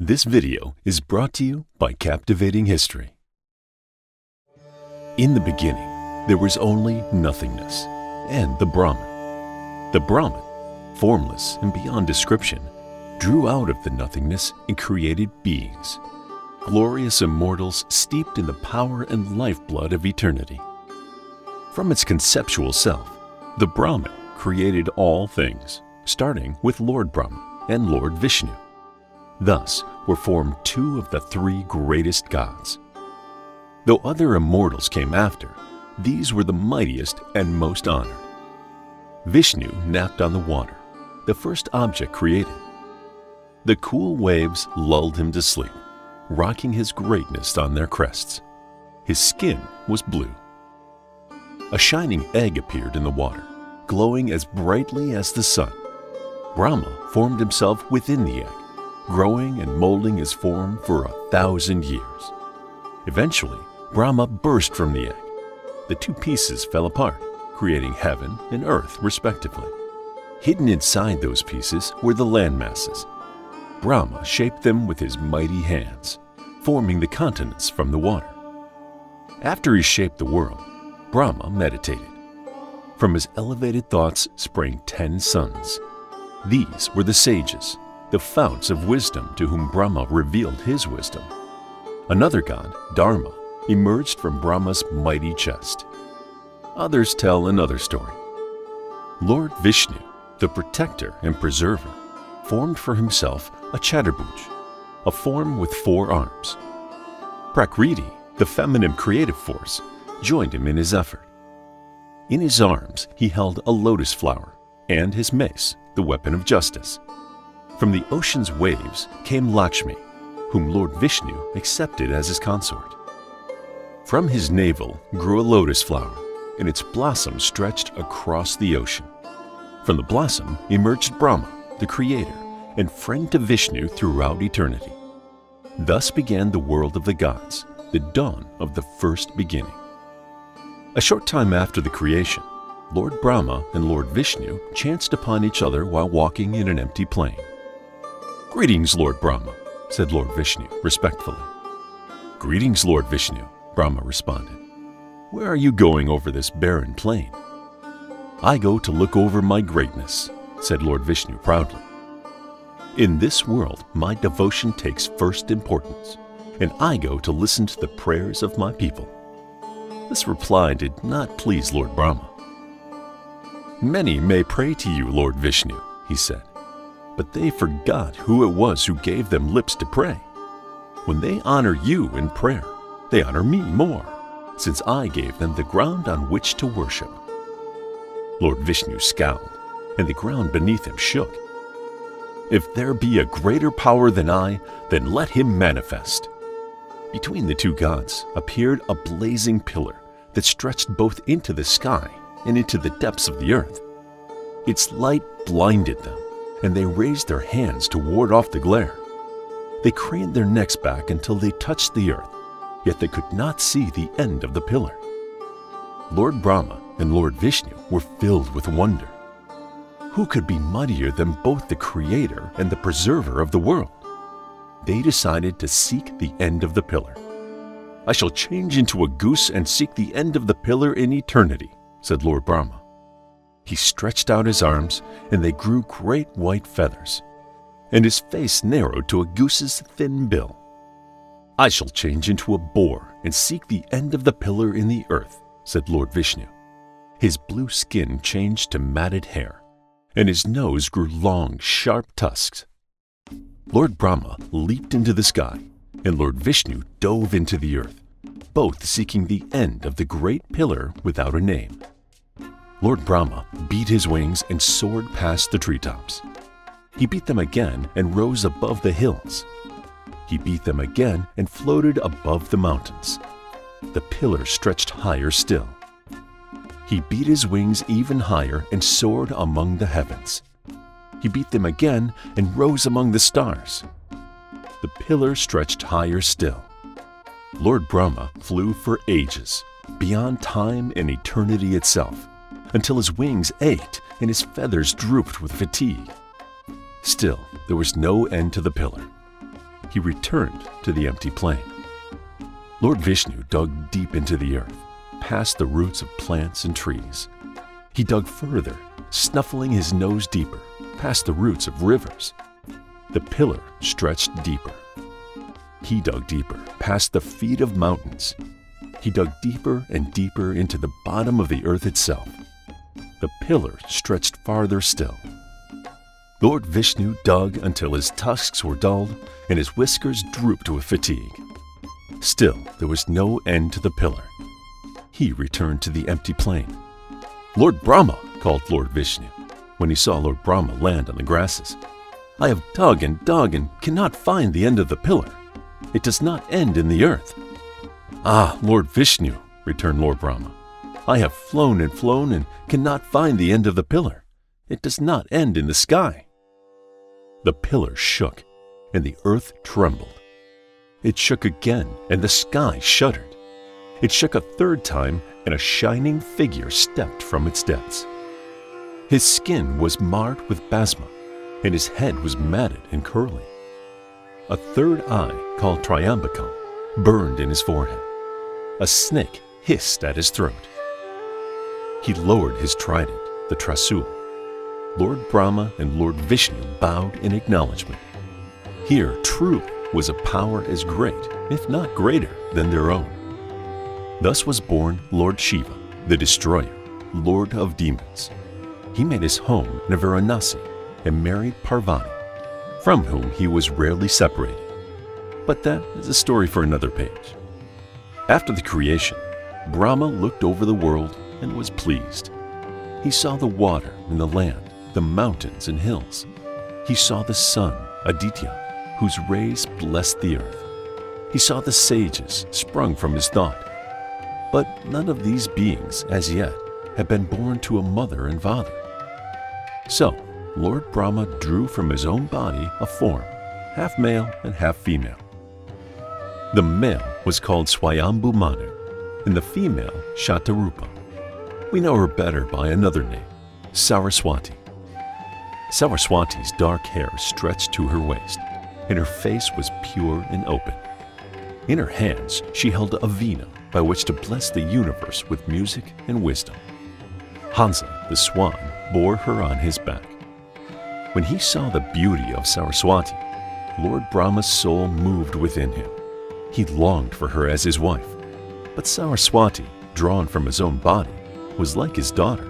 This video is brought to you by Captivating History. In the beginning, there was only nothingness and the Brahman. The Brahman, formless and beyond description, drew out of the nothingness and created beings, glorious immortals steeped in the power and lifeblood of eternity. From its conceptual self, the Brahman created all things, starting with Lord Brahma and Lord Vishnu. Thus were formed two of the three greatest gods. Though other immortals came after, these were the mightiest and most honored. Vishnu napped on the water, the first object created. The cool waves lulled him to sleep, rocking his greatness on their crests. His skin was blue. A shining egg appeared in the water, glowing as brightly as the sun. Brahma formed himself within the egg, growing and molding his form for a thousand years. Eventually, Brahma burst from the egg. The two pieces fell apart, creating heaven and earth respectively. Hidden inside those pieces were the land masses. Brahma shaped them with his mighty hands, forming the continents from the water. After he shaped the world, Brahma meditated. From his elevated thoughts sprang ten sons. These were the sages, the founts of wisdom to whom Brahma revealed his wisdom. Another god, Dharma, emerged from Brahma's mighty chest. Others tell another story. Lord Vishnu, the protector and preserver, formed for himself a Chaturbuj, a form with four arms. Prakriti, the feminine creative force, joined him in his effort. In his arms he held a lotus flower and his mace, the weapon of justice. From the ocean's waves came Lakshmi, whom Lord Vishnu accepted as his consort. From his navel grew a lotus flower, and its blossom stretched across the ocean. From the blossom emerged Brahma, the creator, and friend to Vishnu throughout eternity. Thus began the world of the gods, the dawn of the first beginning. A short time after the creation, Lord Brahma and Lord Vishnu chanced upon each other while walking in an empty plain. Greetings, Lord Brahma, said Lord Vishnu respectfully. Greetings, Lord Vishnu, Brahma responded. Where are you going over this barren plain? I go to look over my greatness, said Lord Vishnu proudly. In this world, my devotion takes first importance, and I go to listen to the prayers of my people. This reply did not please Lord Brahma. Many may pray to you, Lord Vishnu, he said, but they forgot who it was who gave them lips to pray. When they honor you in prayer, they honor me more, since I gave them the ground on which to worship. Lord Vishnu scowled, and the ground beneath him shook. If there be a greater power than I, then let him manifest. Between the two gods appeared a blazing pillar that stretched both into the sky and into the depths of the earth. Its light blinded them, and they raised their hands to ward off the glare. They craned their necks back until they touched the earth, yet they could not see the end of the pillar. Lord Brahma and Lord Vishnu were filled with wonder. Who could be mightier than both the creator and the preserver of the world? They decided to seek the end of the pillar. I shall change into a goose and seek the end of the pillar in eternity, said Lord Brahma. He stretched out his arms, and they grew great white feathers, and his face narrowed to a goose's thin bill. I shall change into a boar and seek the end of the pillar in the earth, said Lord Vishnu. His blue skin changed to matted hair, and his nose grew long, sharp tusks. Lord Brahma leaped into the sky, and Lord Vishnu dove into the earth, both seeking the end of the great pillar without a name. Lord Brahma beat his wings and soared past the treetops. He beat them again and rose above the hills. He beat them again and floated above the mountains. The pillar stretched higher still. He beat his wings even higher and soared among the heavens. He beat them again and rose among the stars. The pillar stretched higher still. Lord Brahma flew for ages, beyond time and eternity itself, until his wings ached and his feathers drooped with fatigue. Still, there was no end to the pillar. he returned to the empty plain. Lord Vishnu dug deep into the earth, past the roots of plants and trees. He dug further, snuffling his nose deeper, past the roots of rivers. The pillar stretched deeper. He dug deeper, past the feet of mountains. He dug deeper and deeper into the bottom of the earth itself. The pillar stretched farther still. Lord Vishnu dug until his tusks were dulled and his whiskers drooped with fatigue. Still, there was no end to the pillar. He returned to the empty plain. Lord Brahma, called Lord Vishnu, when he saw Lord Brahma land on the grasses. I have dug and dug and cannot find the end of the pillar. It does not end in the earth. Ah, Lord Vishnu, returned Lord Brahma, I have flown and flown and cannot find the end of the pillar. It does not end in the sky. The pillar shook, and the earth trembled. It shook again, and the sky shuddered. It shook a third time, and a shining figure stepped from its depths. His skin was marred with bhasma, and his head was matted and curly. A third eye, called Triambakam, burned in his forehead. A snake hissed at his throat. He lowered his trident, the Trishul. Lord Brahma and Lord Vishnu bowed in acknowledgement. Here, truly, was a power as great, if not greater, than their own. Thus was born Lord Shiva, the Destroyer, Lord of Demons. He made his home in Varanasi and married Parvati, from whom he was rarely separated. But that is a story for another page. After the creation, Brahma looked over the world and was pleased. He saw the water and the land, the mountains and hills. He saw the sun, Aditya, whose rays blessed the earth. He saw the sages sprung from his thought. But none of these beings, as yet, had been born to a mother and father. So, Lord Brahma drew from his own body a form, half male and half female. The male was called Swayambhu Manu, and the female Shatarupa. We know her better by another name, Saraswati. Saraswati's dark hair stretched to her waist, and her face was pure and open. In her hands, she held a vina by which to bless the universe with music and wisdom. Hansa, the swan, bore her on his back. When he saw the beauty of Saraswati, Lord Brahma's soul moved within him. He longed for her as his wife, but Saraswati, drawn from his own body, was like his daughter.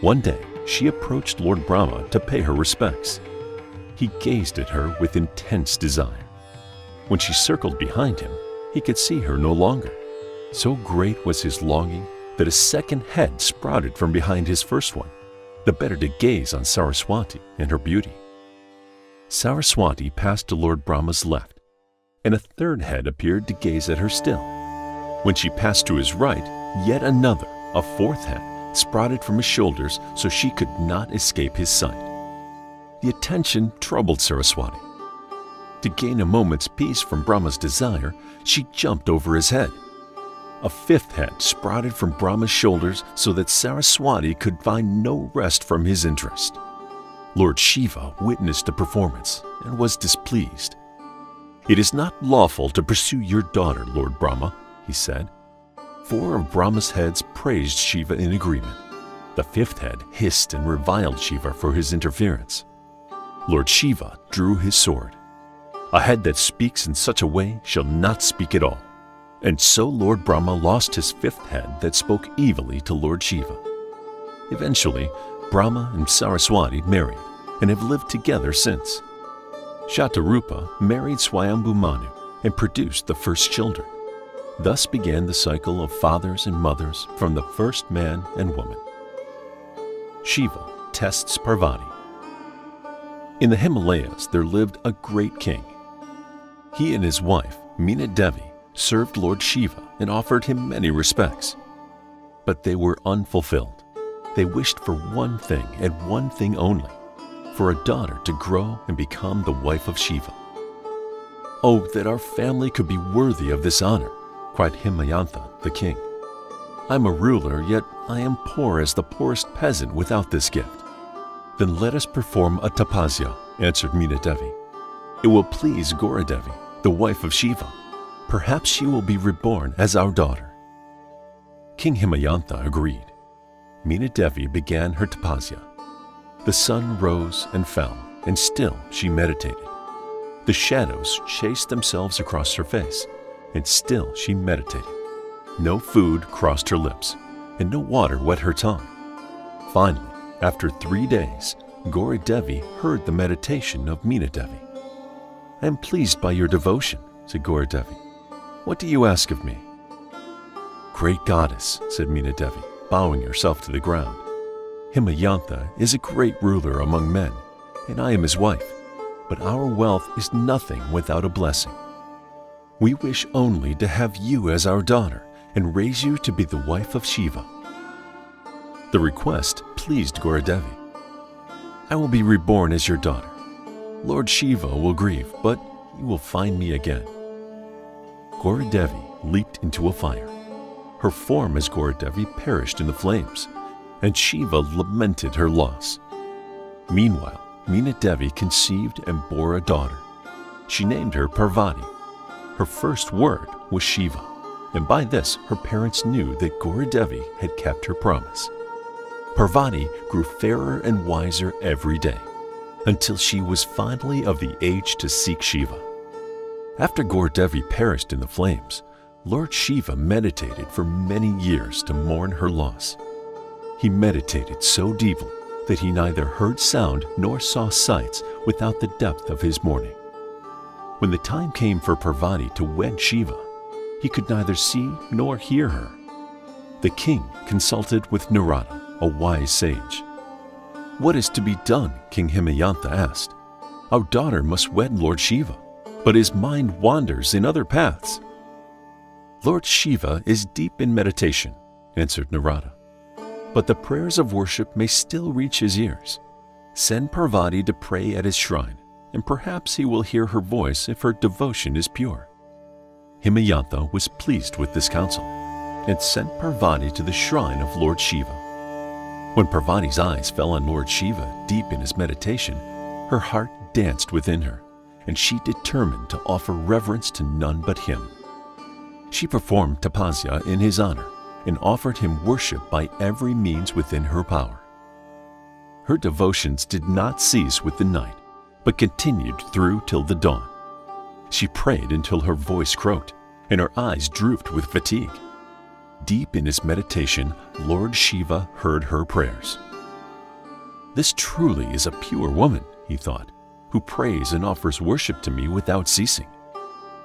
One day, she approached Lord Brahma to pay her respects. He gazed at her with intense desire. When she circled behind him, he could see her no longer. So great was his longing that a second head sprouted from behind his first one, the better to gaze on Saraswati and her beauty. Saraswati passed to Lord Brahma's left, and a third head appeared to gaze at her still. When she passed to his right, yet another, a fourth head, sprouted from his shoulders so she could not escape his sight. The attention troubled Saraswati. To gain a moment's peace from Brahma's desire, she jumped over his head. A fifth head sprouted from Brahma's shoulders so that Saraswati could find no rest from his interest. Lord Shiva witnessed the performance and was displeased. It is not lawful to pursue your daughter, Lord Brahma, he said. Four of Brahma's heads praised Shiva in agreement. The fifth head hissed and reviled Shiva for his interference. Lord Shiva drew his sword. A head that speaks in such a way shall not speak at all. And so Lord Brahma lost his fifth head that spoke evilly to Lord Shiva. Eventually, Brahma and Saraswati married and have lived together since. Shatarupa married Swayambhu Manu and produced the first children. Thus began the cycle of fathers and mothers from the first man and woman. Shiva tests Parvati in the Himalayas, there lived a great king. He and his wife, Meena Devi, served Lord Shiva and offered him many respects. But they were unfulfilled. They wished for one thing and one thing only for a daughter to grow and become the wife of Shiva. Oh, that our family could be worthy of this honor, cried Himavantha, the king. I'm a ruler, yet I am poor as the poorest peasant without this gift. Then let us perform a tapasya, answered Meena Devi. It will please Gauradevi, the wife of Shiva. Perhaps she will be reborn as our daughter. King Himavantha agreed. Meena Devi began her tapasya. The sun rose and fell, and still she meditated. The shadows chased themselves across her face, and still she meditated. No food crossed her lips, and no water wet her tongue. Finally, after three days, Gaura Devi heard the meditation of Meena Devi. I am pleased by your devotion, said Gaura Devi. What do you ask of me? Great goddess, said Meena Devi, bowing herself to the ground. Himavantha is a great ruler among men, and I am his wife, but our wealth is nothing without a blessing. We wish only to have you as our daughter and raise you to be the wife of Shiva. The request pleased Gauradevi. I will be reborn as your daughter. Lord Shiva will grieve, but you will find me again. Gauradevi leaped into a fire. Her form as Gauradevi perished in the flames, and Shiva lamented her loss. Meanwhile, Meena Devi conceived and bore a daughter. She named her Parvati. Her first word was Shiva, and by this her parents knew that Gauradevi had kept her promise. Parvati grew fairer and wiser every day, until she was finally of the age to seek Shiva. After Gauradevi perished in the flames, Lord Shiva meditated for many years to mourn her loss. He meditated so deeply that he neither heard sound nor saw sights without the depth of his mourning. When the time came for Parvati to wed Shiva, he could neither see nor hear her. The king consulted with Narada, a wise sage. What is to be done? King Himavanta asked. Our daughter must wed Lord Shiva, but his mind wanders in other paths. Lord Shiva is deep in meditation, answered Narada. But the prayers of worship may still reach his ears. Send Parvati to pray at his shrine, and perhaps he will hear her voice if her devotion is pure. Himavantha was pleased with this counsel and sent Parvati to the shrine of Lord Shiva. When Parvati's eyes fell on Lord Shiva deep in his meditation, her heart danced within her, and she determined to offer reverence to none but him. She performed tapasya in his honor and offered him worship by every means within her power. Her devotions did not cease with the night, but continued through till the dawn. She prayed until her voice croaked and her eyes drooped with fatigue. Deep in his meditation, Lord Shiva heard her prayers. This truly is a pure woman, he thought, who prays and offers worship to me without ceasing.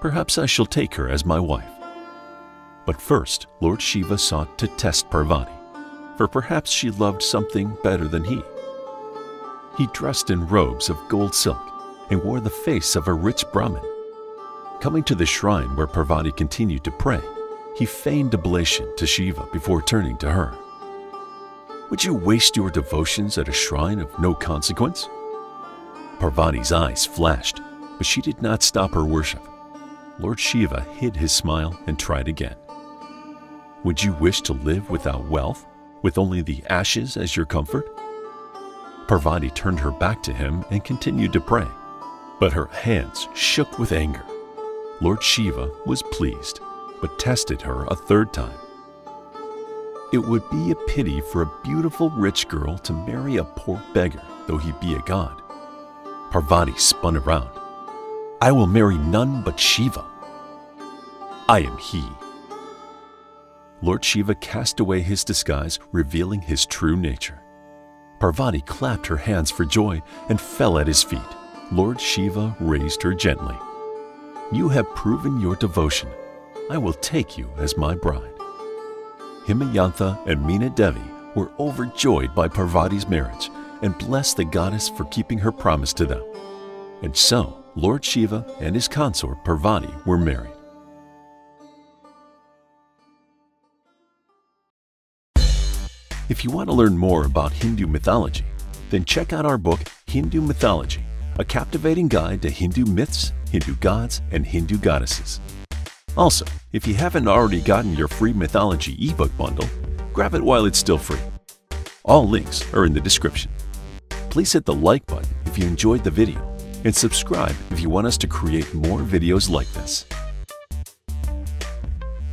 Perhaps I shall take her as my wife. But first, Lord Shiva sought to test Parvati, for perhaps she loved something better than he. He dressed in robes of gold silk and wore the face of a rich Brahmin. Coming to the shrine where Parvati continued to pray, he feigned oblation to Shiva before turning to her. Would you waste your devotions at a shrine of no consequence? Parvati's eyes flashed, but she did not stop her worship. Lord Shiva hid his smile and tried again. Would you wish to live without wealth, with only the ashes as your comfort? Parvati turned her back to him and continued to pray, but her hands shook with anger. Lord Shiva was pleased, but tested her a third time. It would be a pity for a beautiful rich girl to marry a poor beggar, though he be a god. Parvati spun around. I will marry none but Shiva. I am he. Lord Shiva cast away his disguise, revealing his true nature. Parvati clapped her hands for joy and fell at his feet. Lord Shiva raised her gently. You have proven your devotion. I will take you as my bride. Himavantha and Meena Devi were overjoyed by Parvati's marriage and blessed the goddess for keeping her promise to them. And so, Lord Shiva and his consort Parvati were married. If you want to learn more about Hindu mythology, then check out our book, Hindu Mythology, a captivating guide to Hindu myths, Hindu gods, and Hindu goddesses. Also, if you haven't already gotten your free mythology ebook bundle, grab it while it's still free. All links are in the description. Please hit the like button if you enjoyed the video and subscribe if you want us to create more videos like this.